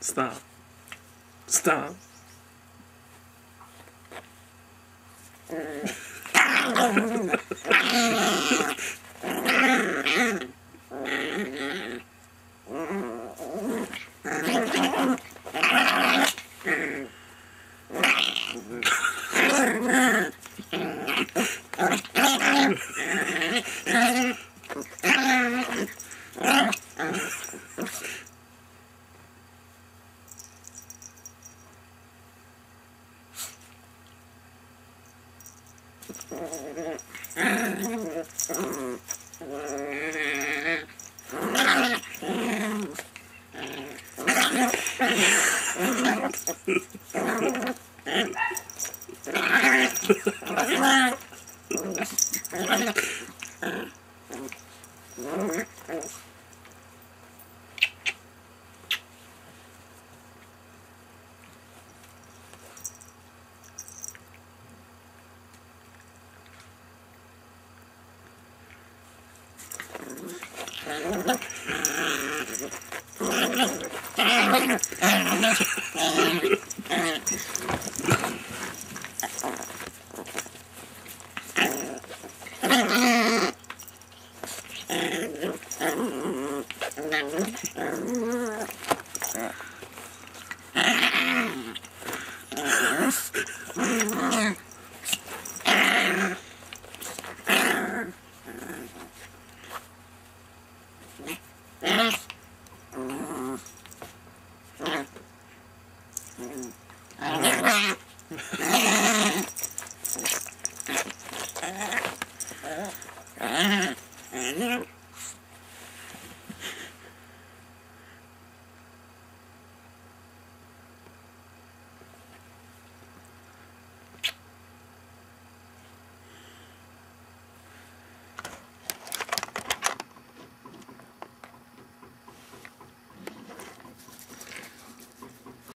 Stop. Stop. Oh, I'm Mm-hmm. Thank you.